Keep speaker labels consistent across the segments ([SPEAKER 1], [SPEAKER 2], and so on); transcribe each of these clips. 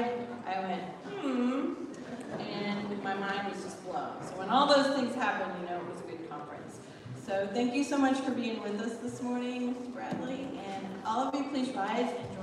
[SPEAKER 1] cried, I went, hmm, and my mind was just blown. So when all those things happen, you know it was a good conference. So thank you so much for being with us this morning, Mr. Bradley, and all of you please rise and join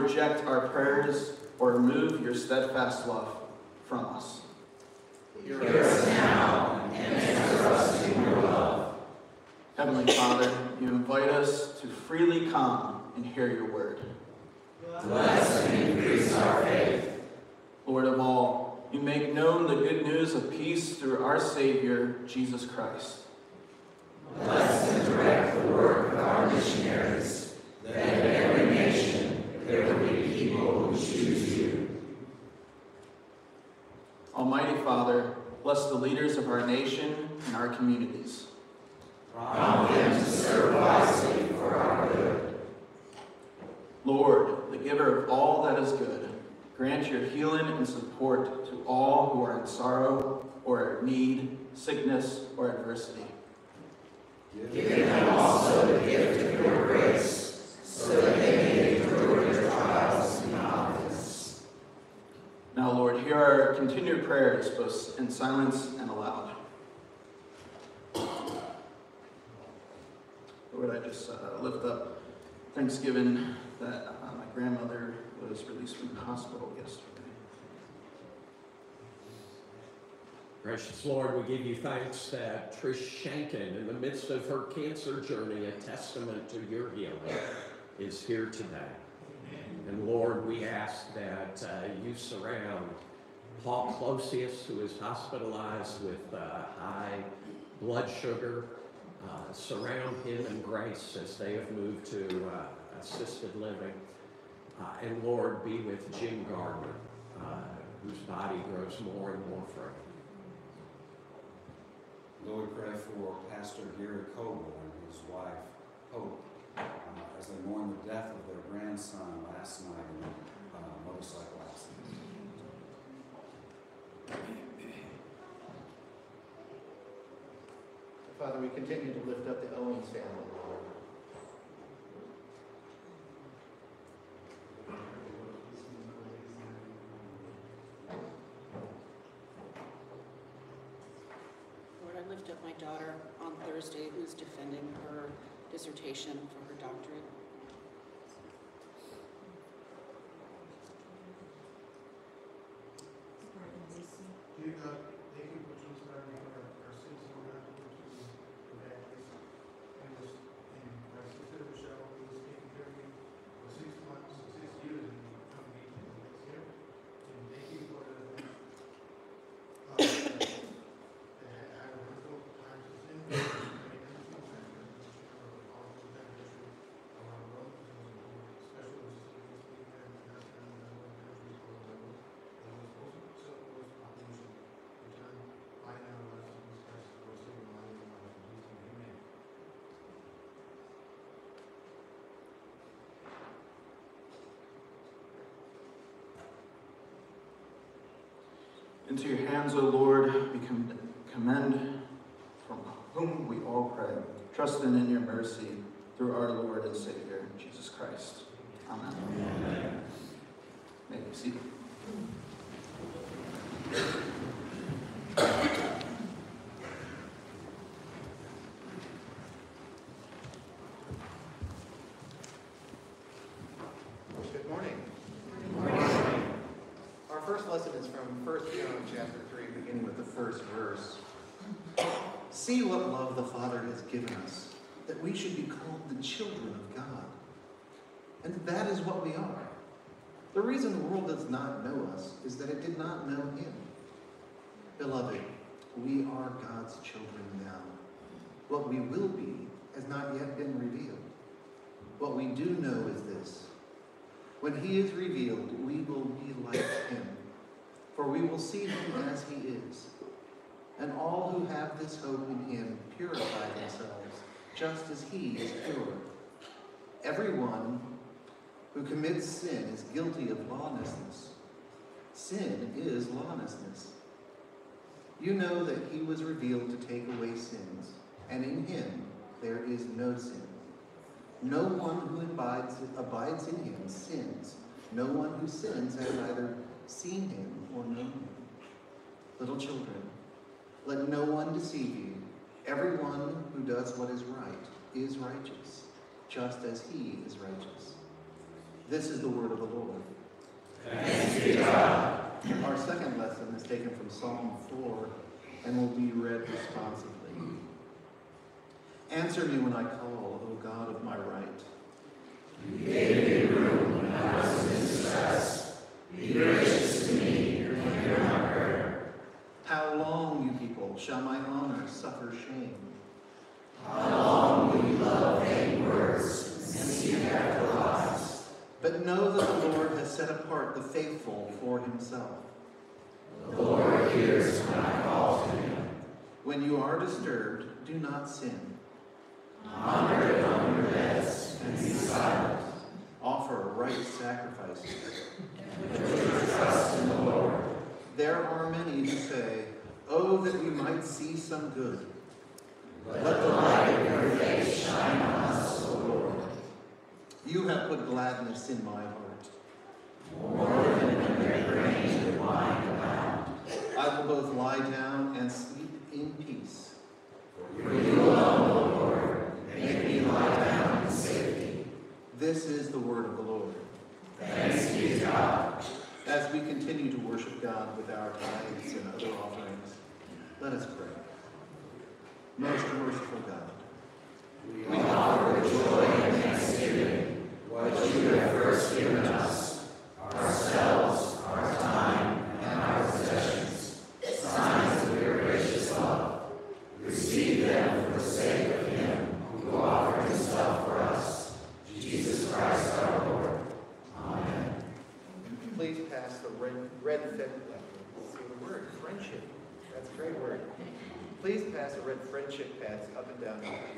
[SPEAKER 2] reject our prayers or remove your steadfast love from us.
[SPEAKER 3] Hear us now and answer us in your love.
[SPEAKER 2] Heavenly Father, you invite us to freely come and hear your word.
[SPEAKER 3] Bless and increase our faith.
[SPEAKER 2] Lord of all, you make known the good news of peace through our Savior, Jesus Christ.
[SPEAKER 3] Bless and direct the work of our missionaries, that in every nation there will be people who choose you.
[SPEAKER 2] Almighty Father, bless the leaders of our nation and our communities.
[SPEAKER 3] Prompt them to serve wisely for our good.
[SPEAKER 2] Lord, the giver of all that is good, Grant your healing and support to all who are in sorrow or need, sickness, or adversity.
[SPEAKER 3] Give them also the gift of your grace, so that they may endure your trials in confidence.
[SPEAKER 2] Now, Lord, hear our continued prayers, both in silence and aloud. Lord, I just uh, lift up Thanksgiving that uh, my grandmother was released from the hospital yesterday.
[SPEAKER 4] Gracious Lord, we give you thanks that Trish Shankin, in the midst of her cancer journey, a testament to your healing, is here today. And Lord, we ask that uh, you surround Paul Closius, who is hospitalized with uh, high blood sugar. Uh, surround him in grace as they have moved to uh, assisted living. Uh, and Lord, be with Jim Gardner, uh, whose body grows more and more frail.
[SPEAKER 5] Lord, pray for Pastor Gary Coble and his wife, Hope, uh, as they mourn the death of their grandson last night in a uh, motorcycle accident.
[SPEAKER 6] Father, we continue to lift up the Owens family, Lord.
[SPEAKER 7] Lord, I lift up my daughter on Thursday who's defending her dissertation for her doctorate.
[SPEAKER 6] Dear God, thank you for choosing our, our, our citizen, Lord, to evangelist and this, and our sister Michelle, who was taking care of you for six months, six years, and you come eighteen months here. And thank you for the, uh, that I have difficult times with him. and everything else, and all of that issue of our roads, and especially this, this weekend, and that's, and that's what countries all over. And it was also, so it was population return, I now love Jesus Christ, Lord, Savior, my life, my life, in Jesus' name, amen.
[SPEAKER 2] Into your hands, O Lord, we commend from whom we all pray, trusting in your mercy through our Lord and Savior, Jesus Christ. Amen. May you be seated.
[SPEAKER 6] Good morning. Our first lesson is from 1 John chapter 3, beginning with the first verse. See what love the Father has given us, that we should be called the children of God. And that is what we are. The reason the world does not know us is that it did not know Him. Beloved, we are God's children now. What we will be has not yet been revealed. What we do know is this when he is revealed, we will be like him, for we will see him as he is. And all who have this hope in him purify themselves, just as he is pure. Everyone who commits sin is guilty of lawlessness. Sin is lawlessness. You know that he was revealed to take away sins, and in him there is no sin. No one who abides, abides in him sins. No one who sins has either seen him or known him. Little children, let no one deceive you. Everyone who does what is right is righteous, just as he is righteous. This is the word of the Lord.
[SPEAKER 3] Thanks be to God.
[SPEAKER 6] Our second lesson is taken from Psalm 4 and will be read responsively. Answer me when I call, O God of my right.
[SPEAKER 3] You gave me room when I was in distress. Be gracious to me and hear my prayer.
[SPEAKER 6] How long, you people, shall my honor suffer shame?
[SPEAKER 3] How long will you love vain words and seek after lies?
[SPEAKER 6] But know that the Lord has set apart the faithful for himself.
[SPEAKER 3] The Lord hears when I call to him.
[SPEAKER 6] When you are disturbed, do not sin.
[SPEAKER 3] Honor it on your beds and be silent.
[SPEAKER 6] Offer right sacrifices. There are many who say, Oh, that we might see some good. Let the light of your face shine on us, O Lord. You have put gladness in my heart. More than in your brain. I will both lie down and sleep in peace. For you alone, O Lord, Make me lie down save me. This is the word of the Lord. Thanks be to God. As we continue to worship God with our tithes and other offerings, let us pray. Most merciful God,
[SPEAKER 3] We offer with joy and thanksgiving what you have first given us, ourselves, our time, and our possessions, signs of your gracious love. Receive them for the sake of him who offered himself for us, Jesus Christ our Lord. Amen.
[SPEAKER 6] please pass the red, red, fin- see the word, friendship. That's a great word. Please pass the red friendship pads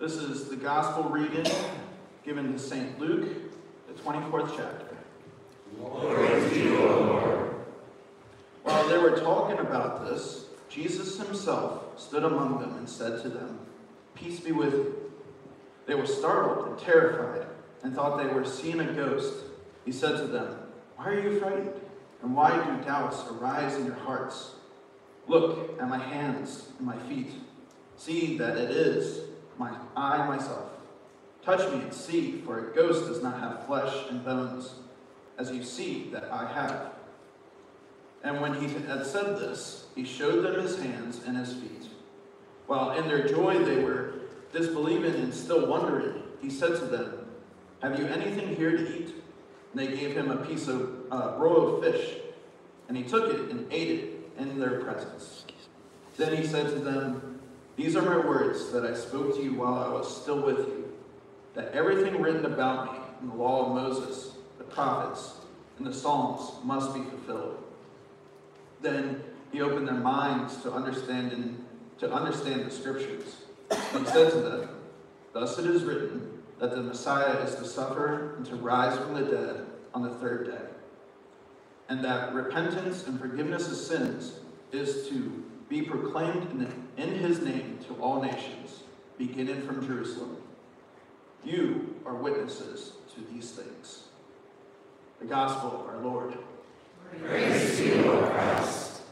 [SPEAKER 2] This is the gospel reading given to St. Luke, the 24th chapter. While they were talking about this, Jesus himself stood among them and said to them, Peace be with you. They were startled and terrified and thought they were seeing a ghost. He said to them, Why are you frightened? And why do doubts arise in your hearts? Look at my hands and my feet. See that it is my I myself. Touch me and see, for a ghost does not have flesh and bones, as you see that I have. And when he had said this, he showed them his hands and his feet. While in their joy they were disbelieving and still wondering, he said to them, Have you anything here to eat? And they gave him a piece of uh, broiled fish, and he took it and ate it in their presence. Then he said to them, These are my words that I spoke to you while I was still with you, that everything written about me in the law of Moses, the prophets, and the Psalms must be fulfilled. Then he opened their minds to understand and to understand the scriptures. And he said to them, Thus it is written that the Messiah is to suffer and to rise from the dead on the third day, and that repentance and forgiveness of sins is to be proclaimed in, in his name to all nations, beginning from Jerusalem. You are witnesses to these things. The gospel of our Lord.
[SPEAKER 3] Praise to you, O Christ.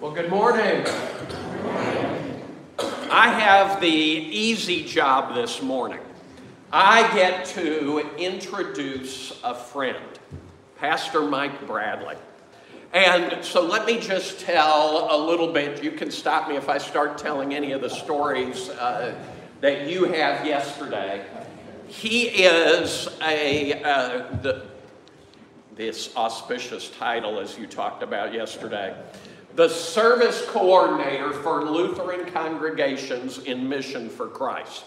[SPEAKER 4] Well, good morning. I have the easy job this morning. I get to introduce a friend, Pastor Mike Bradley. And so let me just tell a little bit. You can stop me if I start telling any of the stories uh, that you have yesterday. He is a, uh, the, this auspicious title, as you talked about yesterday, the service coordinator for Lutheran congregations in Mission for Christ.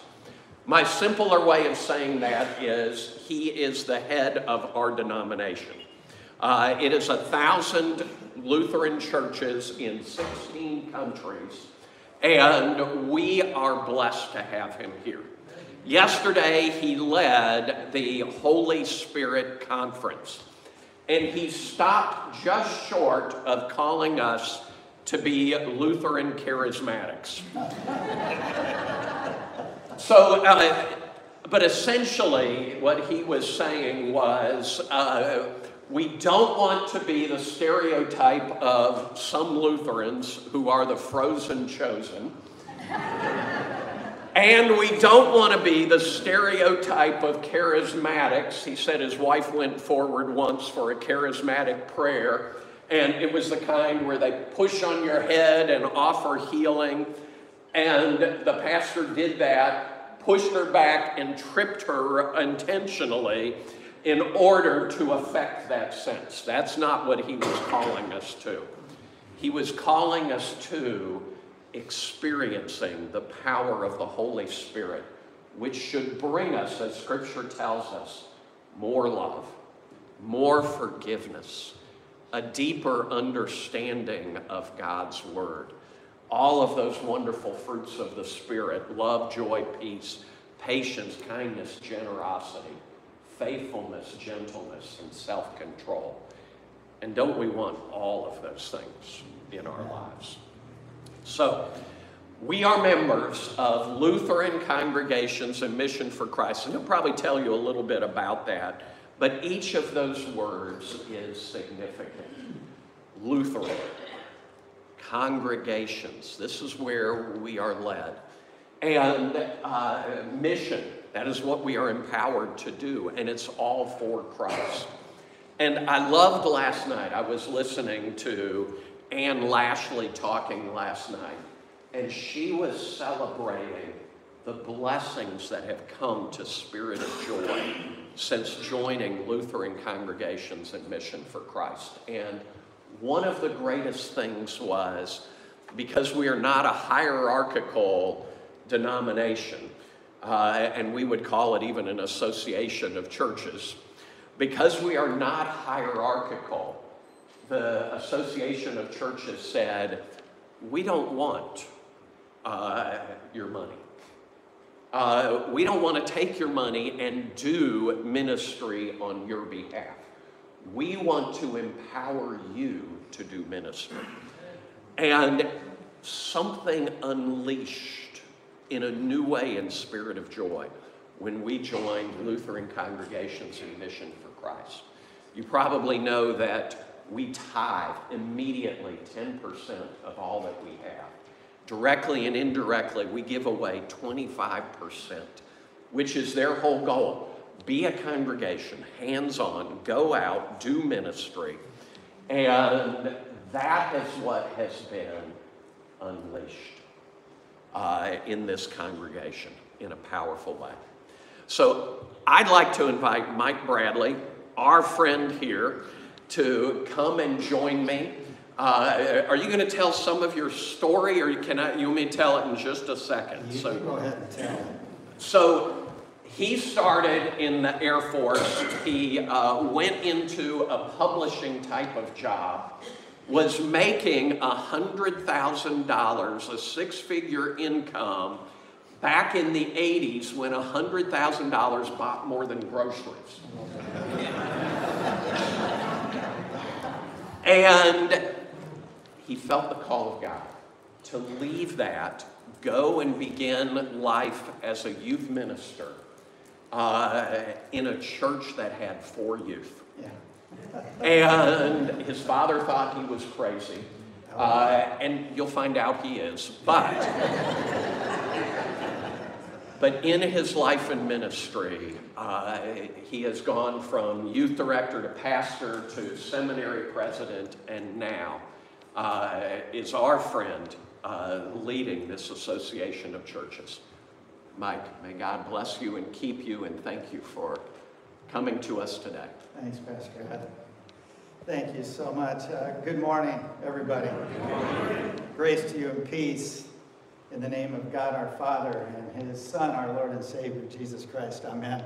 [SPEAKER 4] My simpler way of saying that is he is the head of our denomination. Uh, it is a thousand Lutheran churches in 16 countries, and we are blessed to have him here. Yesterday, he led the Holy Spirit Conference, and he stopped just short of calling us to be Lutheran charismatics. so, uh, but essentially, what he was saying was uh, we don't want to be the stereotype of some Lutherans who are the frozen chosen. And we don't want to be the stereotype of charismatics. He said his wife went forward once for a charismatic prayer, and it was the kind where they push on your head and offer healing. And the pastor did that, pushed her back, and tripped her intentionally in order to affect that sense. That's not what he was calling us to. He was calling us to experiencing the power of the Holy Spirit, which should bring us, as Scripture tells us, more love, more forgiveness, a deeper understanding of God's Word. All of those wonderful fruits of the Spirit love, joy, peace, patience, kindness, generosity, faithfulness, gentleness, and self control. And don't we want all of those things in our lives? So, we are members of Lutheran congregations and Mission for Christ, and he'll probably tell you a little bit about that, but each of those words is significant. Lutheran, congregations, this is where we are led, and uh, mission, that is what we are empowered to do, and it's all for Christ. And I loved last night, I was listening to Ann Lashley talking last night, and she was celebrating the blessings that have come to Spirit of Joy since joining Lutheran congregations and Mission for Christ. And one of the greatest things was because we are not a hierarchical denomination, uh, and we would call it even an association of churches. Because we are not hierarchical, the Association of Churches said, we don't want uh, your money. Uh, we don't want to take your money and do ministry on your behalf. We want to empower you to do ministry. And something unleashed in a new way in Spirit of Joy when we joined Lutheran Congregations in Mission for Christ. You probably know that we tithe immediately 10% of all that we have. Directly and indirectly, we give away 25%, which is their whole goal. Be a congregation, hands on, go out, do ministry. And that is what has been unleashed uh, in this congregation in a powerful way. So I'd like to invite Mike Bradley, our friend here, to come and join me. Uh, are you going to tell some of your story, or can I, you want me to tell it in just a second?
[SPEAKER 8] You
[SPEAKER 4] so,
[SPEAKER 8] can go ahead and tell it.
[SPEAKER 4] so he started in the Air Force. He uh, went into a publishing type of job, was making $100,000, a six figure income, back in the 80s when $100,000 bought more than groceries. and he felt the call of God to leave that, go and begin life as a youth minister uh, in a church that had four youth.
[SPEAKER 8] Yeah.
[SPEAKER 4] And his father thought he was crazy. Uh, and you'll find out he is. But, but in his life and ministry, uh, he has gone from youth director to pastor to seminary president, and now uh, is our friend uh, leading this association of churches. Mike, may God bless you and keep you, and thank you for coming to us today.
[SPEAKER 8] Thanks, Pastor. Thank you so much. Uh, good morning, everybody. Grace to you and peace in the name of God our Father and His Son, our Lord and Savior, Jesus Christ. Amen.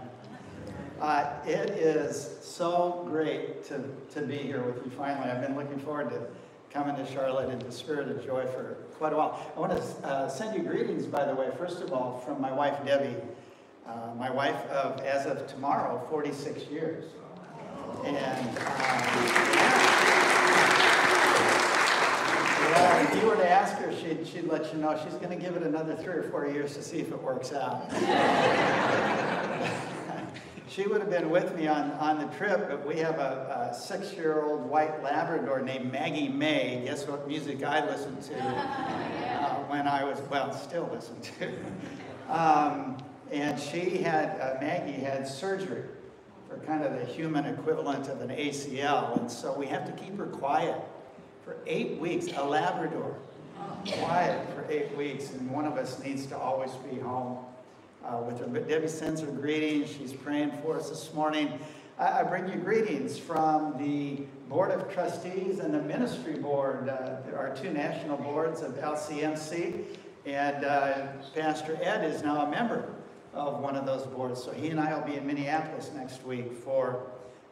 [SPEAKER 8] Uh, it is so great to, to be here with you finally. I've been looking forward to coming to Charlotte in the spirit of joy for quite a while. I want to uh, send you greetings, by the way, first of all, from my wife, Debbie. Uh, my wife of, as of tomorrow, 46 years. And uh, yeah, if you were to ask her, she'd, she'd let you know she's going to give it another three or four years to see if it works out. she would have been with me on, on the trip, but we have a, a six-year-old white Labrador named Maggie May. Guess what music I listened to uh, when I was, well, still listen to. Um, and she had, uh, Maggie had surgery for kind of the human equivalent of an ACL. And so we have to keep her quiet for eight weeks, a Labrador, quiet for eight weeks. And one of us needs to always be home uh, with her. But Debbie sends her greetings. She's praying for us this morning. I, I bring you greetings from the Board of Trustees and the Ministry Board. Uh, there are two national boards of LCMC. And uh, Pastor Ed is now a member of one of those boards. So he and I will be in Minneapolis next week for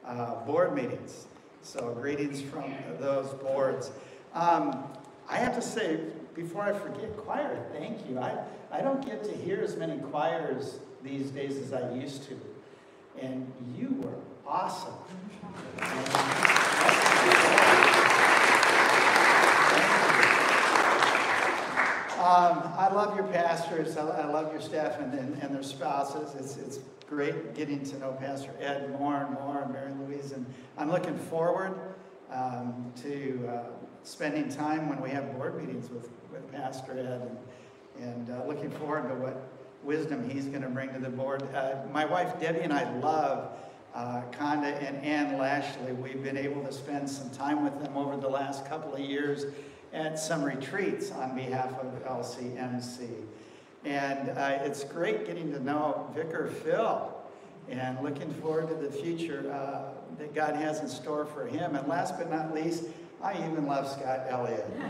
[SPEAKER 8] uh, board meetings. So greetings from those boards. Um, I have to say, before I forget, choir, thank you. I, I don't get to hear as many choirs these days as I used to. And you were awesome. Um, I love your pastors. I, I love your staff and, and, and, their spouses. It's, it's great getting to know Pastor Ed more and more and Mary Louise. And I'm looking forward um, to uh, spending time when we have board meetings with, with Pastor Ed and, and uh, looking forward to what wisdom he's going to bring to the board. Uh, my wife Debbie and I love uh, Conda and Ann Lashley. We've been able to spend some time with them over the last couple of years at some retreats on behalf of LCMC. And uh, it's great getting to know Vicar Phil and looking forward to the future uh, that God has in store for him. And last but not least, I even left Scott Elliott.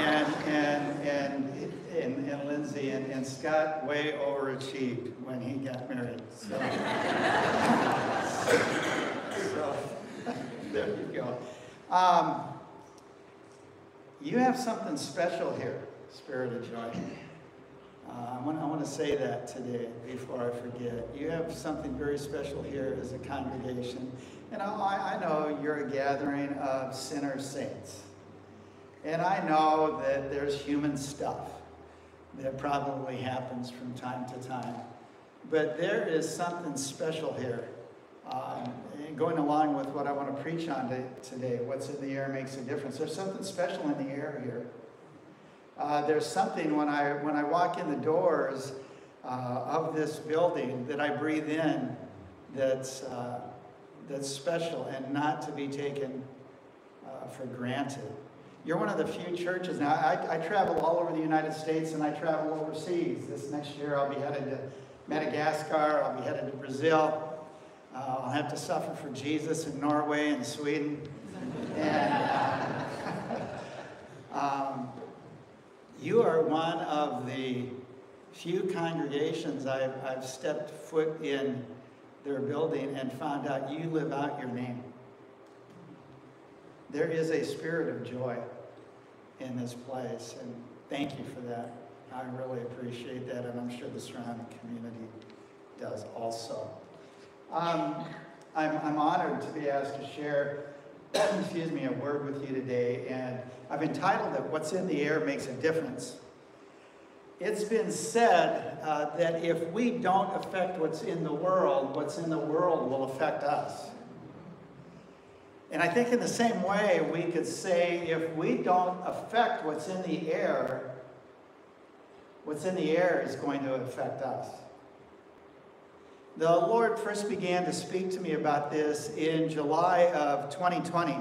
[SPEAKER 8] and, and, and, and, and Lindsay and, and Scott way overachieved when he got married. So, so there you go. Um, you have something special here, Spirit of Joy. Uh, I, want, I want to say that today before I forget. You have something very special here as a congregation. And I, I know you're a gathering of sinner saints. And I know that there's human stuff that probably happens from time to time. But there is something special here. Um, going along with what I want to preach on to, today, what's in the air makes a difference. There's something special in the air here. Uh, there's something when I, when I walk in the doors uh, of this building that I breathe in that's, uh, that's special and not to be taken uh, for granted. You're one of the few churches. Now, I, I travel all over the United States and I travel overseas. This next year I'll be headed to Madagascar, I'll be headed to Brazil. Uh, I'll have to suffer for Jesus in Norway and Sweden. And uh, um, you are one of the few congregations I've, I've stepped foot in their building and found out you live out your name. There is a spirit of joy in this place, and thank you for that. I really appreciate that, and I'm sure the surrounding community does also. Um, I'm, I'm honored to be asked to share, excuse me, a word with you today, and I've entitled it, What's in the Air Makes a Difference. It's been said uh, that if we don't affect what's in the world, what's in the world will affect us. And I think in the same way, we could say if we don't affect what's in the air, what's in the air is going to affect us. The Lord first began to speak to me about this in July of 2020.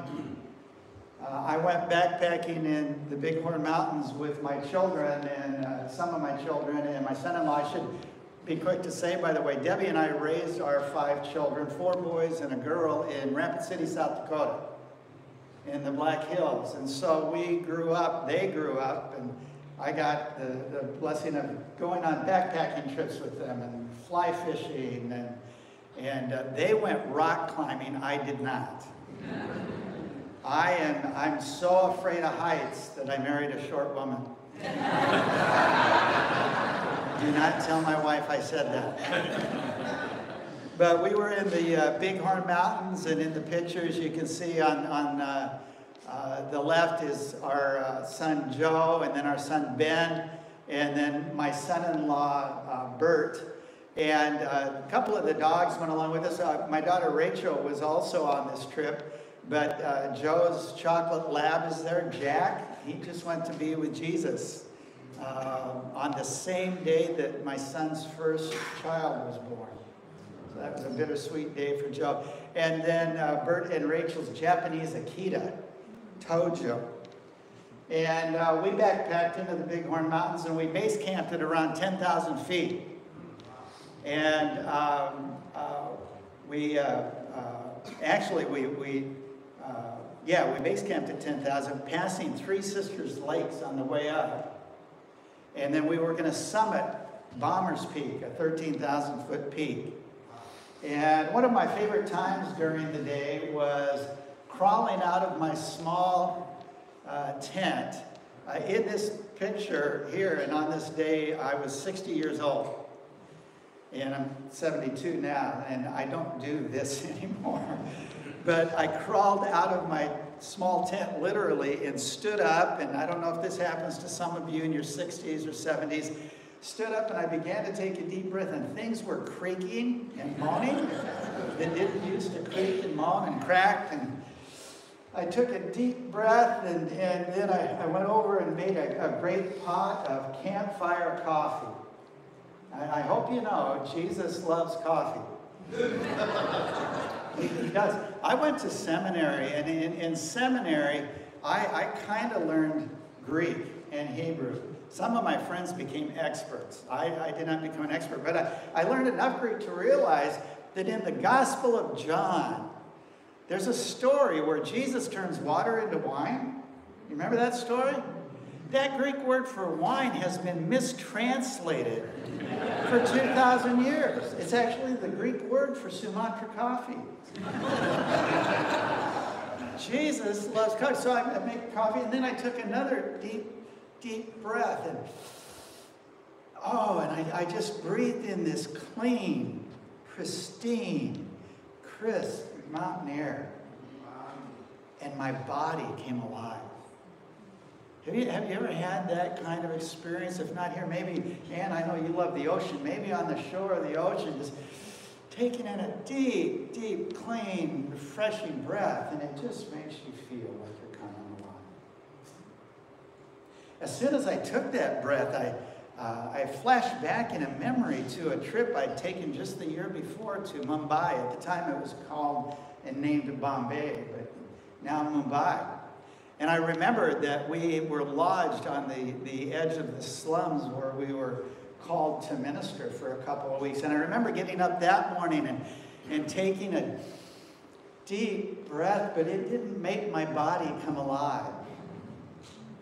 [SPEAKER 8] Uh, I went backpacking in the Bighorn Mountains with my children and uh, some of my children and my son-in-law. I should be quick to say, by the way, Debbie and I raised our five children, four boys and a girl, in Rapid City, South Dakota, in the Black Hills. And so we grew up, they grew up, and I got the, the blessing of going on backpacking trips with them and fly fishing, and, and uh, they went rock climbing. I did not. I am I'm so afraid of heights that I married a short woman. Do not tell my wife I said that. but we were in the uh, Bighorn Mountains, and in the pictures you can see on, on uh, uh, the left is our uh, son Joe, and then our son Ben, and then my son-in-law uh, Bert. And uh, a couple of the dogs went along with us. my daughter Rachel was also on this trip. But uh, Joe's chocolate lab is there, Jack. He just went to be with Jesus uh, on the same day that my son's first child was born. So that was a bittersweet day for Joe. And then uh, Bert and Rachel's Japanese Akita, Tojo. And uh, we backpacked into the Bighorn Mountains and we base camped at around 10,000 feet. And um, uh, we uh, actually, we, we uh, yeah, we base camped at 10,000, passing Three Sisters Lakes on the way up. And then we were going to summit Bombers Peak, a 13,000 foot peak. And one of my favorite times during the day was crawling out of my small uh, tent. Uh, in this picture here, and on this day, I was 60 years old. And I'm 72 now, and I don't do this anymore. But I crawled out of my small tent literally and stood up, and I don't know if this happens to some of you in your 60s or 70s, stood up and I began to take a deep breath, and things were creaking and moaning that didn't used to creak and moan and crack. And I took a deep breath, and, and then I, I went over and made a, a great pot of campfire coffee. I, I hope you know Jesus loves coffee. He does. I went to seminary, and in, in seminary, I, I kind of learned Greek and Hebrew. Some of my friends became experts. I, I did not become an expert, but I, I learned enough Greek to realize that in the Gospel of John, there's a story where Jesus turns water into wine. You remember that story? That Greek word for wine has been mistranslated for 2,000 years. It's actually the Greek word for Sumatra coffee. Jesus loves coffee. So I, make coffee, and then I took another deep, deep breath, and oh, and I, I just breathed in this clean, pristine, crisp mountain air, and my body came alive. Have you, have you ever had that kind of experience? If not here, maybe, Ann, I know you love the ocean, maybe on the shore of the ocean, just taking in a deep, deep, clean, refreshing breath, and it just makes you feel like you're coming alive. As soon as I took that breath, I, uh, I flashed back in a memory to a trip I'd taken just the year before to Mumbai. At the time, it was called and named Bombay, but now Mumbai. And I remembered that we were lodged on the, the edge of the slums where we were called to minister for a couple of weeks. And I remember getting up that morning and, and taking a deep breath, but it didn't make my body come alive.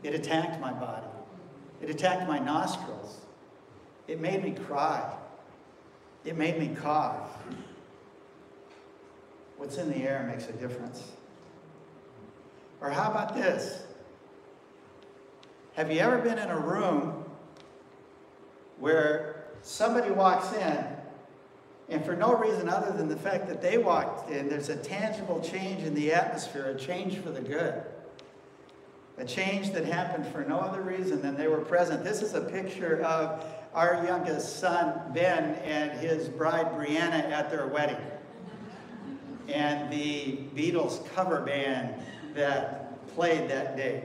[SPEAKER 8] It attacked my body, it attacked my nostrils, it made me cry, it made me cough. What's in the air makes a difference. Or how about this? Have you ever been in a room where somebody walks in and for no reason other than the fact that they walked in, there's a tangible change in the atmosphere, a change for the good. A change that happened for no other reason than they were present. This is a picture of our youngest son, Ben, and his bride, Brianna, at their wedding. And the Beatles cover band that played that day.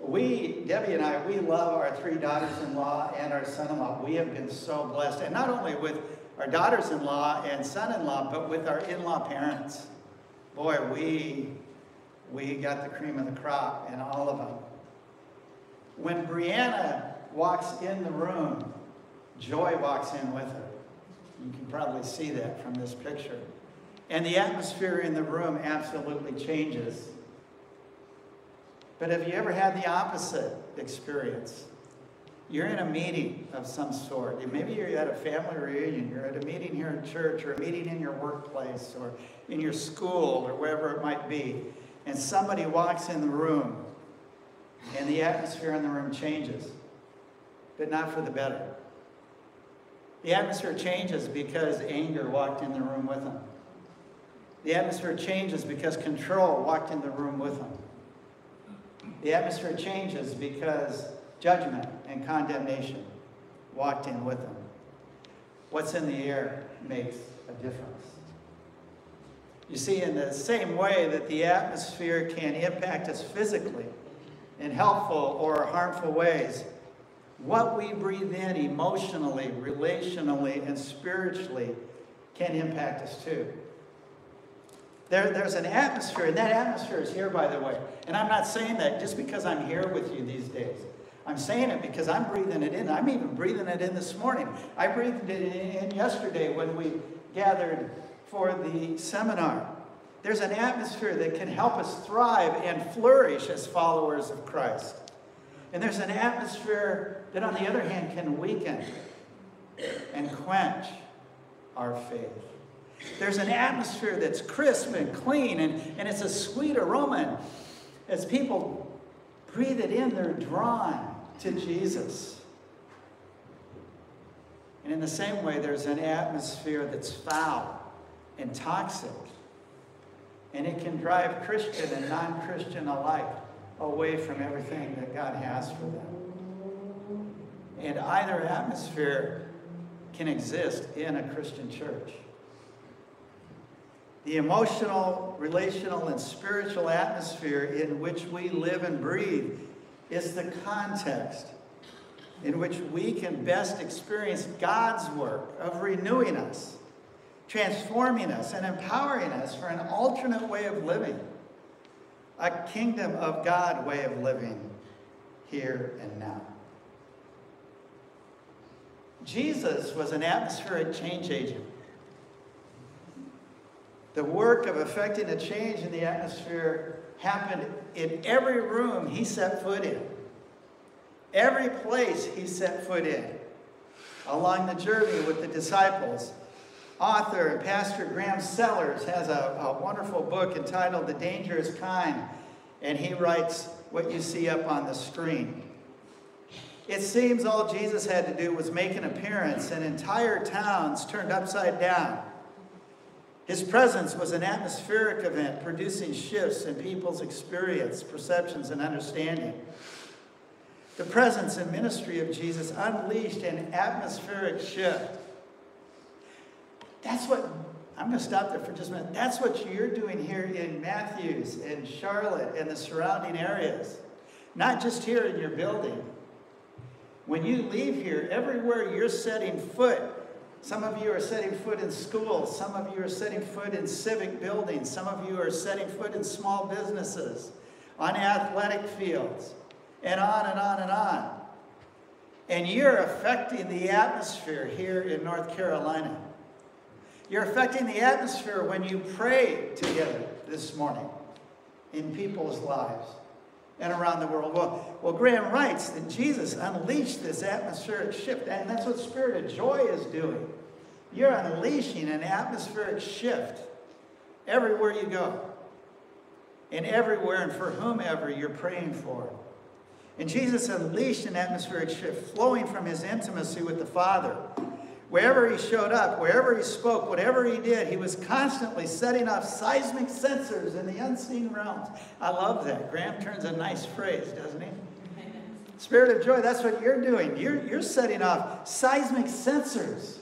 [SPEAKER 8] We, Debbie and I, we love our three daughters-in-law and our son-in-law. We have been so blessed, and not only with our daughters-in-law and son-in-law, but with our in-law parents. Boy, we, we got the cream of the crop in all of them. When Brianna walks in the room, joy walks in with her. You can probably see that from this picture. And the atmosphere in the room absolutely changes. But have you ever had the opposite experience? You're in a meeting of some sort. Maybe you're at a family reunion, you're at a meeting here in church, or a meeting in your workplace, or in your school, or wherever it might be, and somebody walks in the room, and the atmosphere in the room changes, but not for the better. The atmosphere changes because anger walked in the room with them. The atmosphere changes because control walked in the room with them. The atmosphere changes because judgment and condemnation walked in with them. What's in the air makes a difference. You see, in the same way that the atmosphere can impact us physically in helpful or harmful ways, what we breathe in emotionally, relationally, and spiritually can impact us too. There, there's an atmosphere, and that atmosphere is here, by the way. And I'm not saying that just because I'm here with you these days. I'm saying it because I'm breathing it in. I'm even breathing it in this morning. I breathed it in yesterday when we gathered for the seminar. There's an atmosphere that can help us thrive and flourish as followers of Christ. And there's an atmosphere that, on the other hand, can weaken and quench our faith. There's an atmosphere that's crisp and clean, and, and it's a sweet aroma. As people breathe it in, they're drawn to Jesus. And in the same way, there's an atmosphere that's foul and toxic. And it can drive Christian and non Christian alike away from everything that God has for them. And either atmosphere can exist in a Christian church. The emotional, relational, and spiritual atmosphere in which we live and breathe is the context in which we can best experience God's work of renewing us, transforming us, and empowering us for an alternate way of living, a kingdom of God way of living here and now. Jesus was an atmospheric change agent. The work of effecting a change in the atmosphere happened in every room he set foot in, every place he set foot in, along the journey with the disciples, author and pastor Graham Sellers has a, a wonderful book entitled The Dangerous Kind, and he writes what you see up on the screen. It seems all Jesus had to do was make an appearance, and entire towns turned upside down. His presence was an atmospheric event, producing shifts in people's experience, perceptions, and understanding. The presence and ministry of Jesus unleashed an atmospheric shift. That's what, I'm going to stop there for just a minute. That's what you're doing here in Matthews and Charlotte and the surrounding areas. Not just here in your building. When you leave here, everywhere you're setting foot, some of you are setting foot in schools, some of you are setting foot in civic buildings, some of you are setting foot in small businesses, on athletic fields, and on and on and on. And you're affecting the atmosphere here in North Carolina. You're affecting the atmosphere when you pray together this morning in people's lives and around the world. Well, well, Graham writes that Jesus unleashed this atmospheric shift, and that's what Spirit of Joy is doing. You're unleashing an atmospheric shift everywhere you go, and everywhere and for whomever you're praying for. And Jesus unleashed an atmospheric shift flowing from his intimacy with the Father Wherever he showed up, wherever he spoke, whatever he did, he was constantly setting off seismic sensors in the unseen realms. I love that. Graham turns a nice phrase, doesn't he? Spirit of joy, that's what you're doing. You're, you're setting off seismic sensors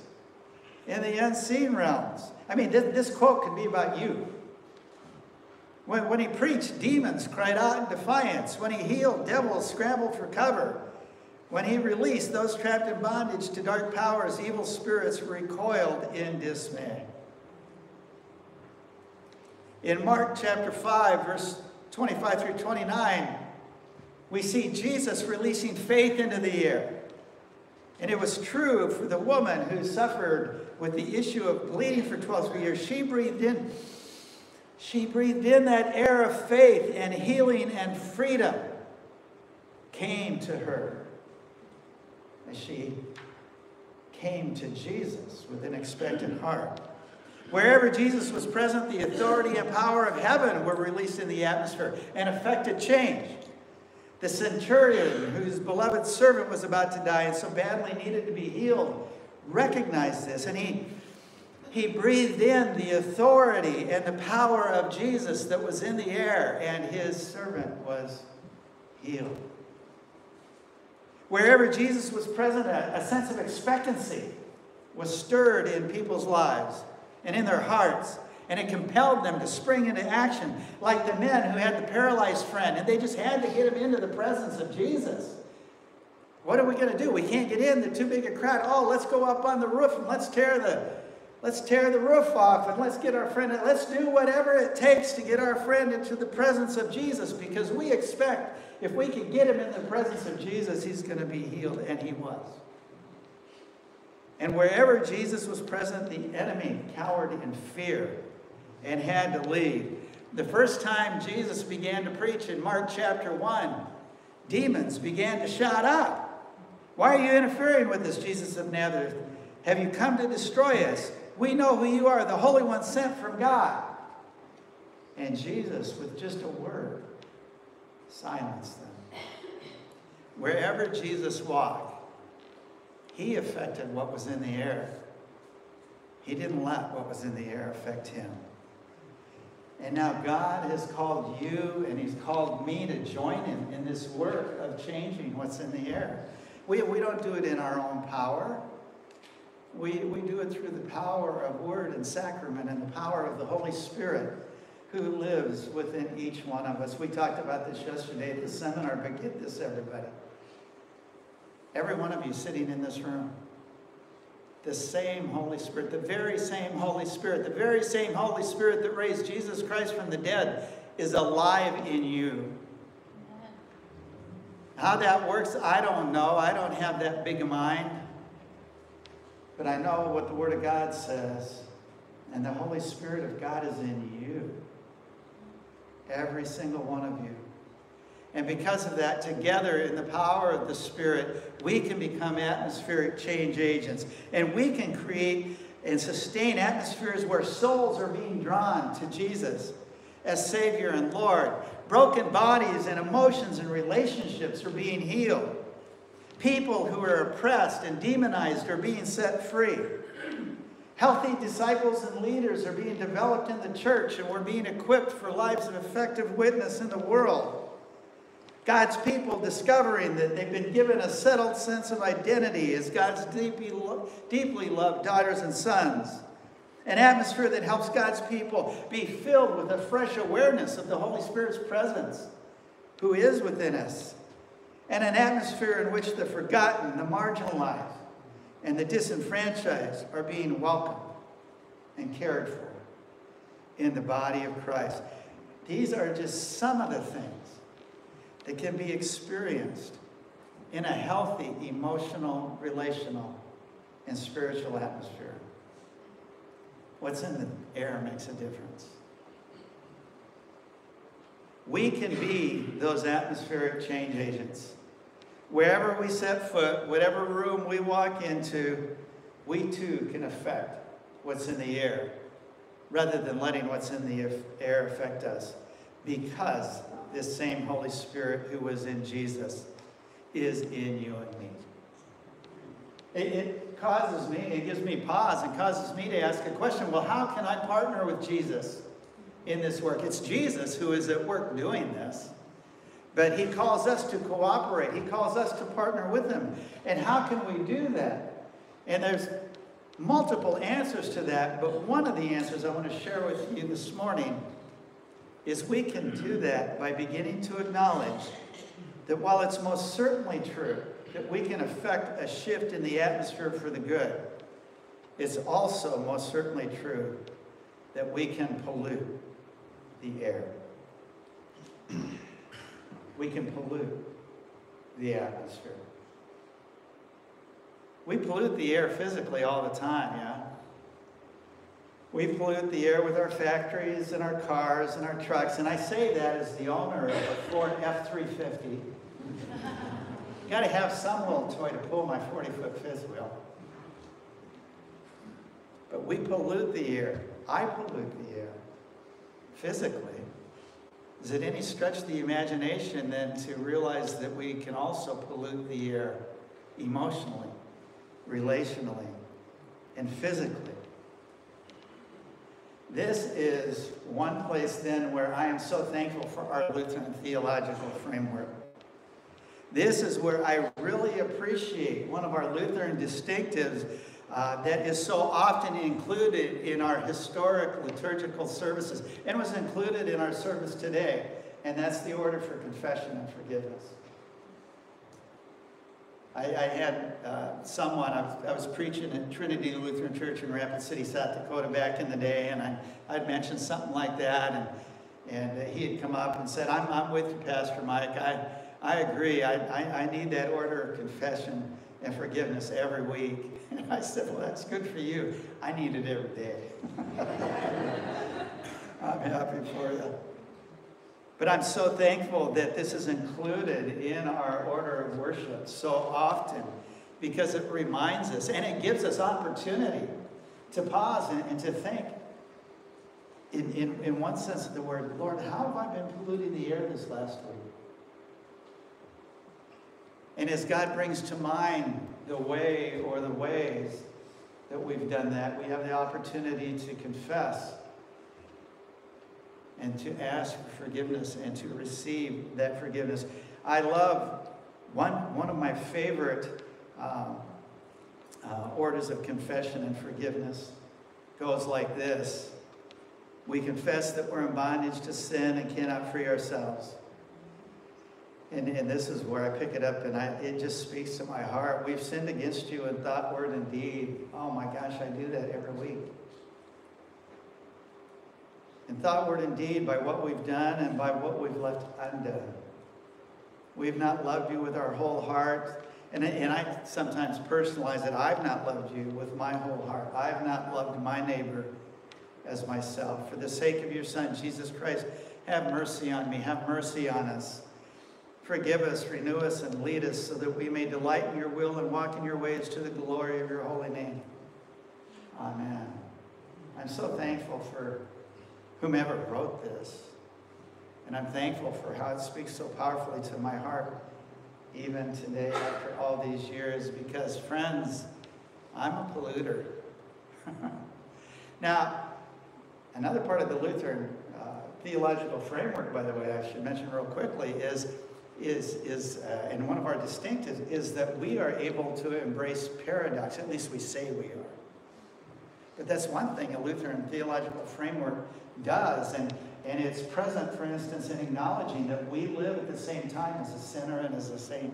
[SPEAKER 8] in the unseen realms. I mean, this, this quote could be about you. When, when he preached, demons cried out in defiance. When he healed, devils scrambled for cover. When he released those trapped in bondage to dark powers, evil spirits recoiled in dismay. In Mark chapter 5, verse 25 through 29, we see Jesus releasing faith into the air. And it was true for the woman who suffered with the issue of bleeding for 12 years. She breathed in, she breathed in that air of faith and healing and freedom came to her as she came to Jesus with an expectant heart. Wherever Jesus was present, the authority and power of heaven were released in the atmosphere and affected change. The centurion, whose beloved servant was about to die and so badly needed to be healed, recognized this and he, he breathed in the authority and the power of Jesus that was in the air, and his servant was healed. Wherever Jesus was present, a, a sense of expectancy was stirred in people's lives and in their hearts. And it compelled them to spring into action, like the men who had the paralyzed friend, and they just had to get him into the presence of Jesus. What are we going to do? We can't get in. They're too big a crowd. Oh, let's go up on the roof and let's tear the let's tear the roof off and let's get our friend. Let's do whatever it takes to get our friend into the presence of Jesus because we expect if we can get him in the presence of Jesus, he's going to be healed. And he was. And wherever Jesus was present, the enemy cowered in fear and had to leave. The first time Jesus began to preach in Mark chapter 1, demons began to shout up. Why are you interfering with us, Jesus of Nazareth? Have you come to destroy us? We know who you are, the Holy One sent from God. And Jesus, with just a word, silenced them. Wherever Jesus walked, he affected what was in the air. He didn't let what was in the air affect him. And now God has called you and He's called me to join Him in this work of changing what's in the air. We, we don't do it in our own power. We, we do it through the power of word and sacrament and the power of the Holy Spirit who lives within each one of us. We talked about this yesterday at the seminar, but get this, everybody. Every one of you sitting in this room, the same Holy Spirit, the very same Holy Spirit, the very same Holy Spirit that raised Jesus Christ from the dead is alive in you. How that works, I don't know. I don't have that big a mind. But I know what the Word of God says. And the Holy Spirit of God is in you. Every single one of you. And because of that, together in the power of the Spirit, we can become atmospheric change agents. And we can create and sustain atmospheres where souls are being drawn to Jesus as Savior and Lord. Broken bodies and emotions and relationships are being healed. People who are oppressed and demonized are being set free. Healthy disciples and leaders are being developed in the church, and we're being equipped for lives of effective witness in the world. God's people discovering that they've been given a settled sense of identity as God's deeply, deeply loved daughters and sons. An atmosphere that helps God's people be filled with a fresh awareness of the Holy Spirit's presence, who is within us. And an atmosphere in which the forgotten, the marginalized, and the disenfranchised are being welcomed and cared for in the body of Christ. These are just some of the things that can be experienced in a healthy emotional, relational, and spiritual atmosphere. What's in the air makes a difference. We can be those atmospheric change agents. Wherever we set foot, whatever room we walk into, we too can affect what's in the air rather than letting what's in the air affect us because this same Holy Spirit who was in Jesus is in you and me. It, it causes me, it gives me pause and causes me to ask a question well, how can I partner with Jesus in this work? It's Jesus who is at work doing this. But he calls us to cooperate. He calls us to partner with him. And how can we do that? And there's multiple answers to that, but one of the answers I want to share with you this morning is we can do that by beginning to acknowledge that while it's most certainly true that we can affect a shift in the atmosphere for the good, it's also most certainly true that we can pollute the air we can pollute the atmosphere. We pollute the air physically all the time, yeah? We pollute the air with our factories and our cars and our trucks. And I say that as the owner of a Ford F-350. Got to have some little toy to pull my 40-foot fifth wheel. But we pollute the air. I pollute the air physically. Is it any stretch of the imagination then to realize that we can also pollute the air emotionally, relationally, and physically? This is one place then where I am so thankful for our Lutheran theological framework. This is where I really appreciate one of our Lutheran distinctives uh, that is so often included in our historic liturgical services and was included in our service today, and that's the order for confession and forgiveness. I, I had uh, someone, I was, I was, preaching at Trinity Lutheran Church in Rapid City, South Dakota back in the day, and I, I'd mentioned something like that, and, and he had come up and said, I'm, I'm with you, Pastor Mike. I, I agree. I, I, I need that order of confession and forgiveness every week. And I said, Well, that's good for you. I need it every day. I'm happy for you. But I'm so thankful that this is included in our order of worship so often because it reminds us and it gives us opportunity to pause and, and to think. In, in, in one sense of the word, Lord, how have I been polluting the air this last week? And as God brings to mind the way or the ways that we've done that, we have the opportunity to confess and to ask for forgiveness and to receive that forgiveness. I love one, one of my favorite um, uh, orders of confession and forgiveness goes like this. We confess that we're in bondage to sin and cannot free ourselves. And, and this is where I pick it up, and I, it just speaks to my heart. We've sinned against you in thought, word, and deed. Oh my gosh, I do that every week. Thought, word, and deed, by what we've done and by what we've left undone. We've not loved you with our whole heart. And, and I sometimes personalize it. I've not loved you with my whole heart. I've not loved my neighbor as myself. For the sake of your Son, Jesus Christ, have mercy on me. Have mercy on us. Forgive us, renew us, and lead us so that we may delight in your will and walk in your ways to the glory of your holy name. Amen. I'm so thankful for whomever wrote this. And I'm thankful for how it speaks so powerfully to my heart, even today after all these years, because, friends, I'm a polluter. now, another part of the Lutheran uh, theological framework, by the way, I should mention real quickly, is, is, is uh, and one of our distinctives is that we are able to embrace paradox, at least we say we are. But that's one thing a Lutheran theological framework does, and, and it's present, for instance, in acknowledging that we live at the same time as a sinner and as a saint.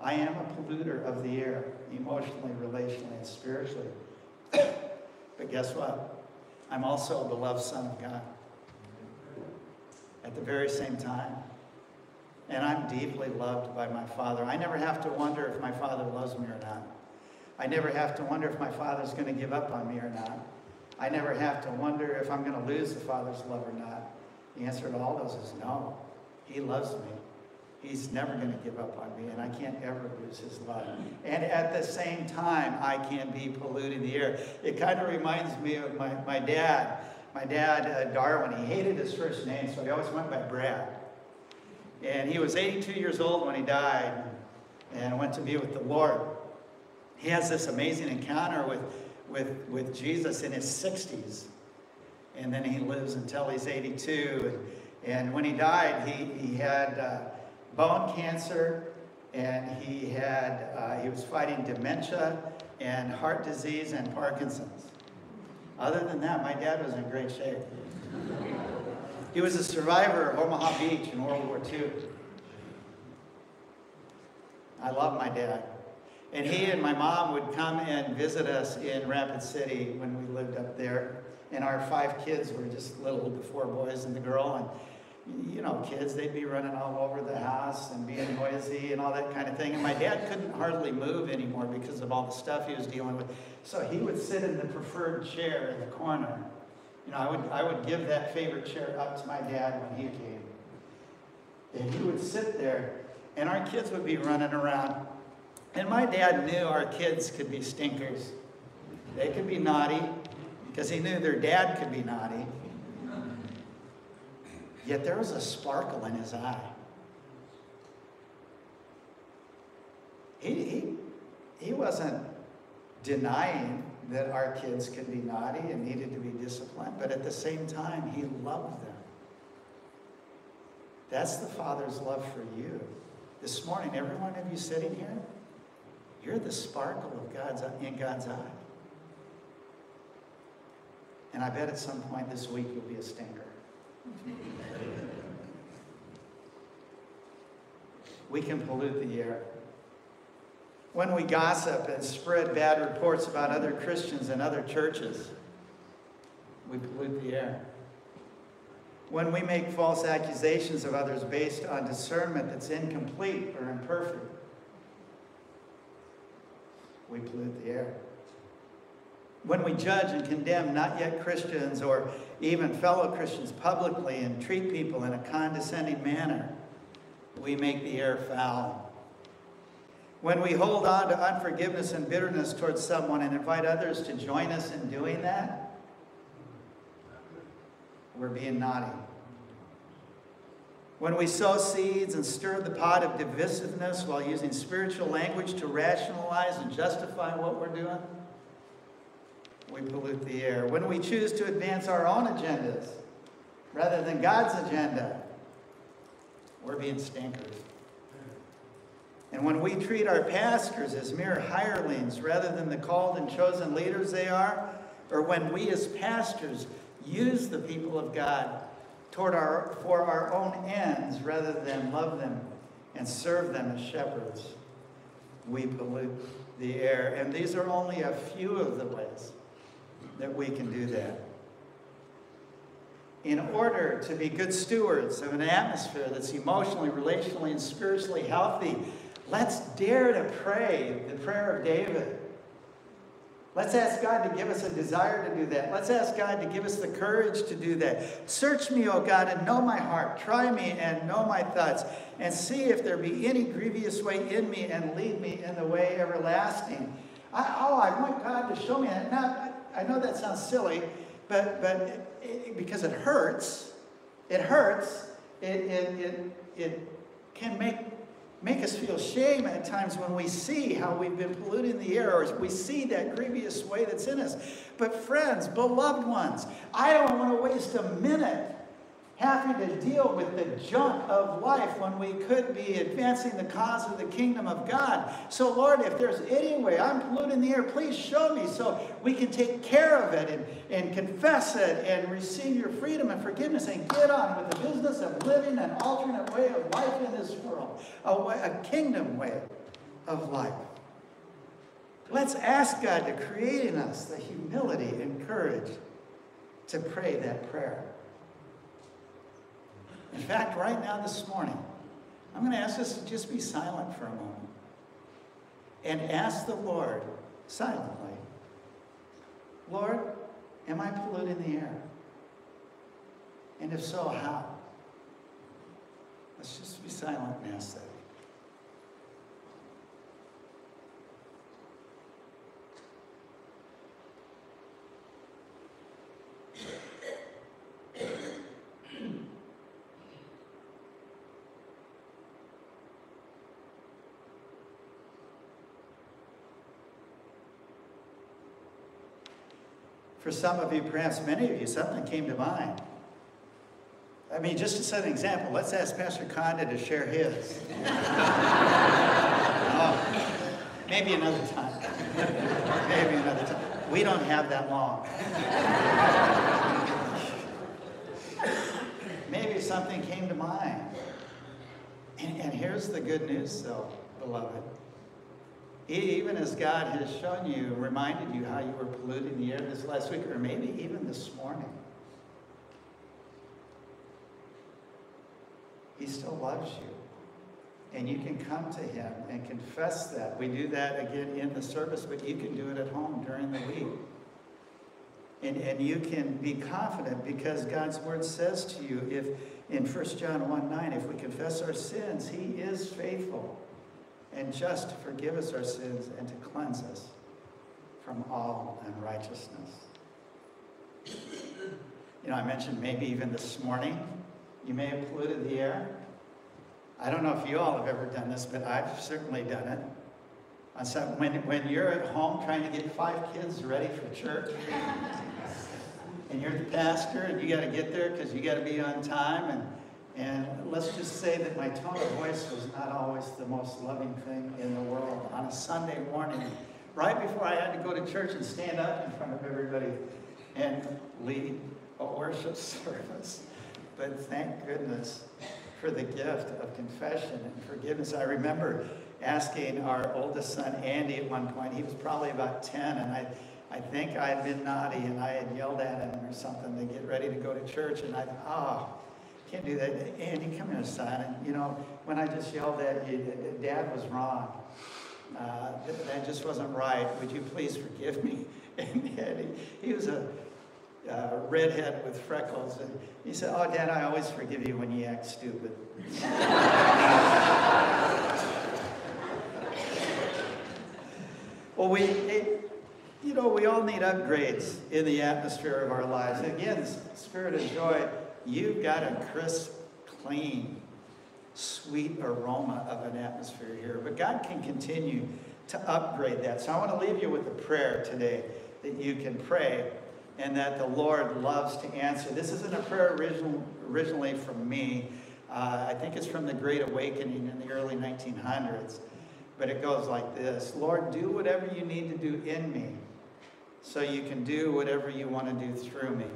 [SPEAKER 8] I am a polluter of the air, emotionally, relationally, and spiritually. but guess what? I'm also a beloved Son of God at the very same time. And I'm deeply loved by my Father. I never have to wonder if my Father loves me or not. I never have to wonder if my Father's going to give up on me or not. I never have to wonder if I'm going to lose the Father's love or not. The answer to all those is no. He loves me. He's never going to give up on me, and I can't ever lose his love. And at the same time, I can't be polluting the air. It kind of reminds me of my, my dad. My dad, uh, Darwin, he hated his first name, so he always went by Brad. And he was 82 years old when he died and went to be with the Lord. He has this amazing encounter with, with, with Jesus in his 60s. And then he lives until he's 82. And, and when he died, he, he had uh, bone cancer, and he, had, uh, he was fighting dementia and heart disease and Parkinson's. Other than that, my dad was in great shape. He was a survivor of Omaha Beach in World War II. I love my dad. And he and my mom would come and visit us in Rapid City when we lived up there. And our five kids were just little, the four boys and the girl. And, you know, kids, they'd be running all over the house and being noisy and all that kind of thing. And my dad couldn't hardly move anymore because of all the stuff he was dealing with. So he would sit in the preferred chair in the corner. You know, I would, I would give that favorite chair up to my dad when he came. And he would sit there, and our kids would be running around and my dad knew our kids could be stinkers. They could be naughty because he knew their dad could be naughty. Yet there was a sparkle in his eye. He, he, he wasn't denying that our kids could be naughty and needed to be disciplined, but at the same time, he loved them. That's the Father's love for you. This morning, every one of you sitting here, you're the sparkle of God's in God's eye. And I bet at some point this week you'll be a stinker. we can pollute the air. When we gossip and spread bad reports about other Christians and other churches, we pollute the air. When we make false accusations of others based on discernment that's incomplete or imperfect, we pollute the air. When we judge and condemn not yet Christians or even fellow Christians publicly and treat people in a condescending manner, we make the air foul. When we hold on to unforgiveness and bitterness towards someone and invite others to join us in doing that, we're being naughty. When we sow seeds and stir the pot of divisiveness while using spiritual language to rationalize and justify what we're doing, we pollute the air. When we choose to advance our own agendas rather than God's agenda, we're being stinkers. And when we treat our pastors as mere hirelings rather than the called and chosen leaders they are, or when we as pastors use the people of God toward our, for our own ends rather than love them and serve them as shepherds, we pollute the air. And these are only a few of the ways that we can do that. In order to be good stewards of an atmosphere that's emotionally, relationally, and spiritually healthy, let's dare to pray the prayer of David. Let's ask God to give us a desire to do that. Let's ask God to give us the courage to do that. Search me, O God, and know my heart. Try me and know my thoughts, and see if there be any grievous way in me, and lead me in the way everlasting. I, oh, I want God to show me that. Now, I know that sounds silly, but, but it, it, because it hurts, it hurts, it, it, it, it can make, make us feel shame at times when we see how we've been polluting the air or we see that grievous way that's in us. But friends, beloved ones, I don't want to waste a minute having to deal with the junk of life when we could be advancing the cause of the kingdom of God. So, Lord, if there's any way I'm polluting the air, please show me so we can take care of it and, and confess it and receive your freedom and forgiveness and get on with the business of living an alternate way of life in this world, a, way, a kingdom way of life. Let's ask God to create in us the humility and courage to pray that prayer. In fact, right now this morning, I'm going to ask us to just be silent for a moment and ask the Lord silently, Lord, am I polluting the air? And if so, how? Let's just be silent and ask that. For some of you, perhaps many of you, something came to mind. I mean, just to set an example, let's ask Pastor Conda to share his. oh, maybe another time. maybe another time. We don't have that long. maybe something came to mind. And, and here's the good news, though, beloved. Even as God has shown you, reminded you how you were polluting the air this last week, or maybe even this morning, He still loves you. And you can come to Him and confess that. We do that again in the service, but you can do it at home during the week. And, and you can be confident because God's Word says to you, if in 1 John 1 9, if we confess our sins, He is faithful and just to forgive us our sins and to cleanse us from all unrighteousness. You know, I mentioned maybe even this morning, you may have polluted the air. I don't know if you all have ever done this, but I've certainly done it. When, when you're at home trying to get five kids ready for church, and you're the pastor, and you got to get there because you got to be on time, and and let's just say that my tone of voice was not always the most loving thing in the world. On a Sunday morning, right before I had to go to church and stand up in front of everybody and lead a worship service. But thank goodness for the gift of confession and forgiveness. I remember asking our oldest son, Andy, at one point, he was probably about 10, and I, I think I had been naughty and I had yelled at him or something to get ready to go to church, and I, thought, oh, can't do that. Andy, come here, son. And, you know, when I just yelled at you, Dad was wrong. Uh, that just wasn't right. Would you please forgive me? And Eddie, he was a uh, redhead with freckles. And he said, Oh, Dad, I always forgive you when you act stupid. well, we, it, you know, we all need upgrades in the atmosphere of our lives. Again, spirit of joy you've got a crisp, clean, sweet aroma of an atmosphere here. But God can continue to upgrade that. So I want to leave you with a prayer today that you can pray and that the Lord loves to answer. This isn't a prayer original, originally from me. Uh, I think it's from the Great Awakening in the early 1900s. But it goes like this Lord, do whatever you need to do in me so you can do whatever you want to do through me.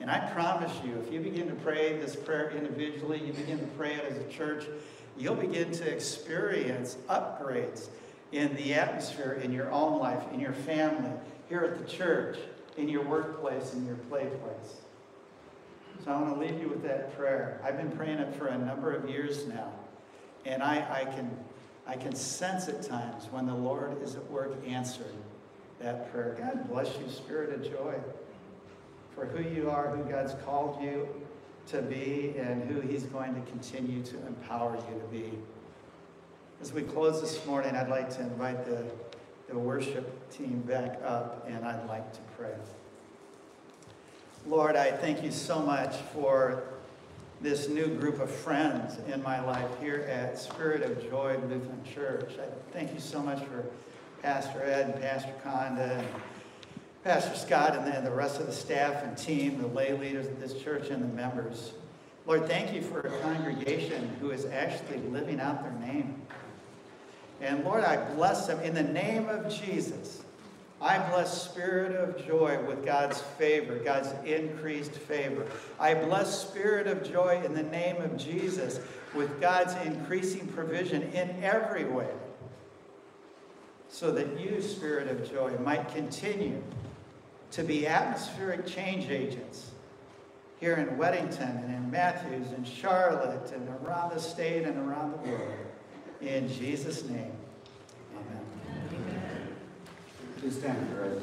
[SPEAKER 8] And I promise you, if you begin to pray this prayer individually, you begin to pray it as a church, you'll begin to experience upgrades in the atmosphere in your own life, in your family, here at the church, in your workplace, in your play place. So I want to leave you with that prayer. I've been praying it for a number of years now. And I, I, can, I can sense at times when the Lord is at work answering that prayer. God bless you, Spirit of joy for who you are, who God's called you to be, and who He's going to continue to empower you to be. As we close this morning, I'd like to invite the the worship team back up, and I'd like to pray. Lord, I thank you so much for this new group of friends in my life here at Spirit of Joy Lutheran Church. I thank you so much for Pastor Ed and Pastor Conda Pastor Scott and then the rest of the staff and team, the lay leaders of this church and the members. Lord, thank you for a congregation who is actually living out their name. And Lord, I bless them in the name of Jesus. I bless spirit of joy with God's favor, God's increased favor. I bless spirit of joy in the name of Jesus with God's increasing provision in every way. So that you, spirit of joy, might continue to be atmospheric change agents here in Weddington and in Matthews and Charlotte and around the state and around the world. In Jesus' name, amen.
[SPEAKER 5] Please stand, Greg.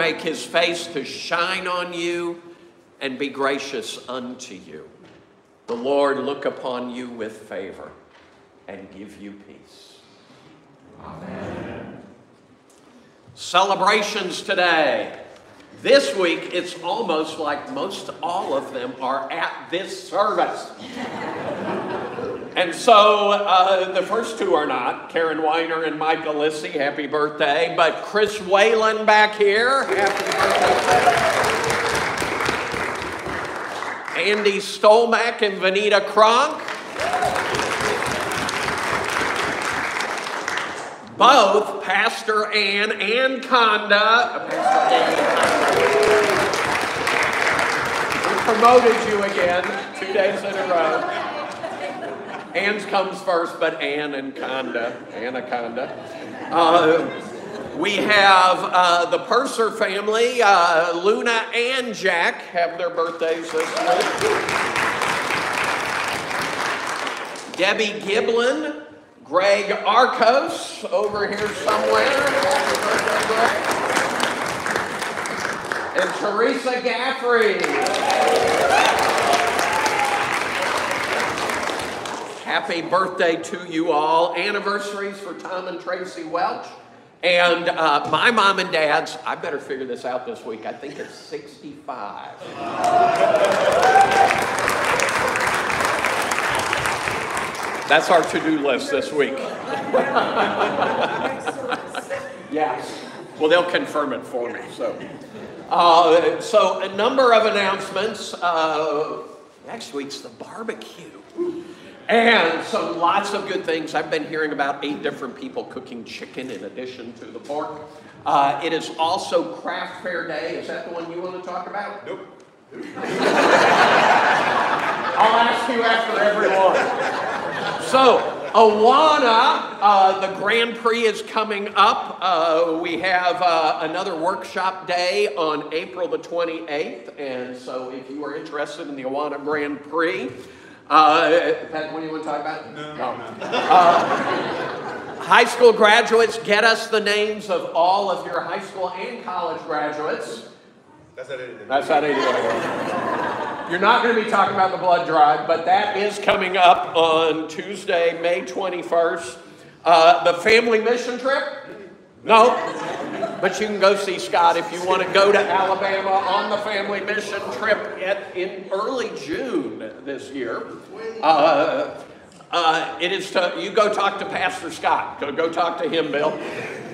[SPEAKER 4] Make his face to shine on you and be gracious unto you. The Lord look upon you with favor and give you peace. Amen. Celebrations today. This week, it's almost like most all of them are at this service. And so uh, the first two are not Karen Weiner and Mike Alissi, happy birthday. But Chris Whalen back here, happy birthday. Andy Stolmack and Vanita Kronk. both Pastor Ann and Conda. Pastor Ann We promoted you again two days in a row. Ann's comes first, but Ann and Conda, Anaconda. Uh, we have uh, the Purser family, uh, Luna and Jack, have their birthdays this week. Debbie Giblin, Greg Arcos over here somewhere. And Teresa Gaffrey. Happy birthday to you all. Anniversaries for Tom and Tracy Welch. And uh, my mom and dad's, I better figure this out this week, I think it's 65. That's our to-do list this week. yes. Well, they'll confirm it for me. So, uh, so a number of announcements. Uh, next week's the barbecue. And so lots of good things. I've been hearing about eight different people cooking chicken in addition to the pork. Uh, it is also Craft Fair Day. Is that the one you want to talk about?
[SPEAKER 9] Nope.
[SPEAKER 4] I'll ask you after everyone. So, Awana, uh, the Grand Prix is coming up. Uh, we have uh, another workshop day on April the 28th. And so, if you are interested in the Awana Grand Prix, uh, Pat, what do you want to talk about?
[SPEAKER 9] No. no.
[SPEAKER 4] Uh, high school graduates, get us the names of all of your high school and college graduates.
[SPEAKER 9] That's not it.
[SPEAKER 4] That's not it. You're not going to be talking about the blood drive, but that is coming up on Tuesday, May 21st. Uh, the family mission trip? No, but you can go see Scott if you want to go to Alabama on the family mission trip at, in early June this year. Uh, uh, it is to, you go talk to Pastor Scott. Go, go talk to him, Bill.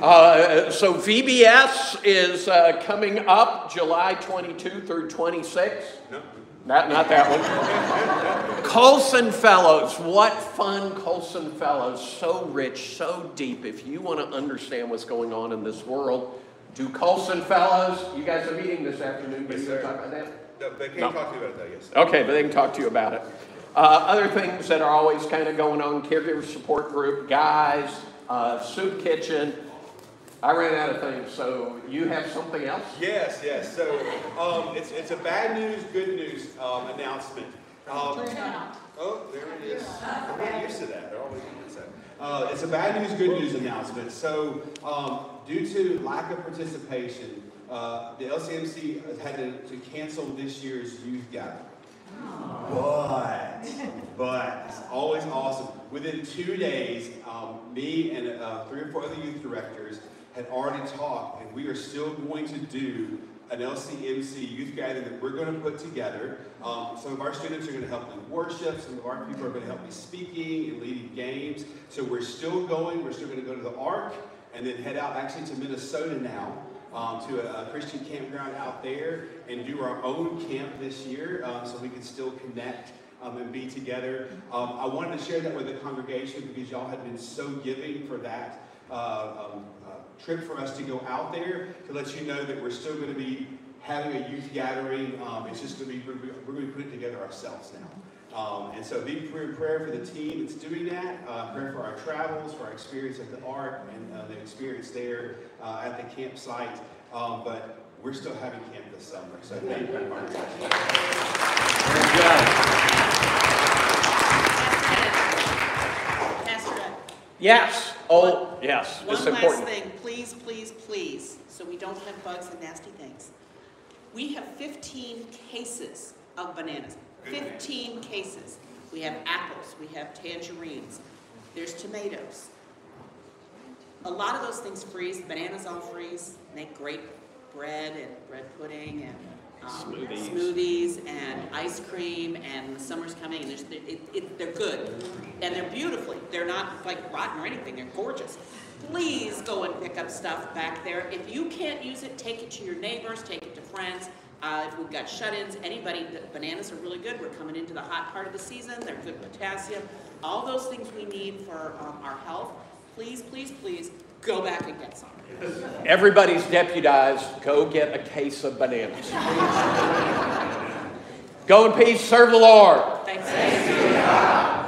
[SPEAKER 4] Uh, so VBS is uh, coming up July 22 through 26.
[SPEAKER 9] No.
[SPEAKER 4] Not, not that one. Colson Fellows. What fun, Colson Fellows. So rich, so deep. If you want to understand what's going on in this world, do Colson Fellows. You guys are meeting this afternoon.
[SPEAKER 9] Yes,
[SPEAKER 4] you
[SPEAKER 9] sir.
[SPEAKER 4] talk about that?
[SPEAKER 9] No, they can't
[SPEAKER 4] No.
[SPEAKER 9] talk to you about that, yes.
[SPEAKER 4] Okay, but they can talk to you about it. Uh, other things that are always kind of going on caregiver support group, guys, uh, soup kitchen. I ran out of things, so you have something else?
[SPEAKER 9] Yes, yes. So um, it's, it's a bad news, good news um, announcement. Um, oh, there it is. I'm not used to that. They're always doing that. Uh, it's a bad news, good news announcement. So um, due to lack of participation, uh, the LCMC has had to, to cancel this year's youth gathering. But, but it's always awesome. Within two days, um, me and uh, three or four other youth directors had already talked, and we are still going to do an LCMC youth gathering that we're going to put together. Um, some of our students are going to help lead worship. Some of our people are going to help me speaking and leading games. So we're still going. We're still going to go to the Ark and then head out actually to Minnesota now um, to a, a Christian campground out there and do our own camp this year um, so we can still connect um, and be together. Um, I wanted to share that with the congregation because y'all had been so giving for that uh, um, trip for us to go out there to let you know that we're still going to be having a youth gathering. Um, it's just going to be, we're, going to put it together ourselves now. Um, and so be prayer, prayer for the team that's doing that, uh, prayer for our travels, for our experience at the Ark and uh, the experience there uh, at the campsite. Um, but we're still having camp this summer. So thank you.
[SPEAKER 7] Pastor Ed,
[SPEAKER 4] Yes. Oh,
[SPEAKER 10] Yes,
[SPEAKER 7] One
[SPEAKER 10] it's
[SPEAKER 7] last
[SPEAKER 10] important.
[SPEAKER 7] thing, please, please, please, so we don't have bugs and nasty things. We have 15 cases of bananas. 15 cases. We have apples, we have tangerines, there's tomatoes. A lot of those things freeze, bananas all freeze, make great bread and bread pudding and um,
[SPEAKER 10] Smoothies.
[SPEAKER 7] smoothies and ice cream, and the summer's coming, and there's, it, it, they're good. And they're beautifully, they're not like rotten or anything, they're gorgeous. Please go and pick up stuff back there. If you can't use it, take it to your neighbors, take it to friends. Uh, if we've got shut-ins, anybody, bananas are really good. We're coming into the hot part of the season. They're good potassium. All those things we need for um, our health. Please, please, please, go back and get some.
[SPEAKER 10] Everybody's deputized. Go get a case of bananas. Go in peace. Serve the Lord.
[SPEAKER 7] Thanks.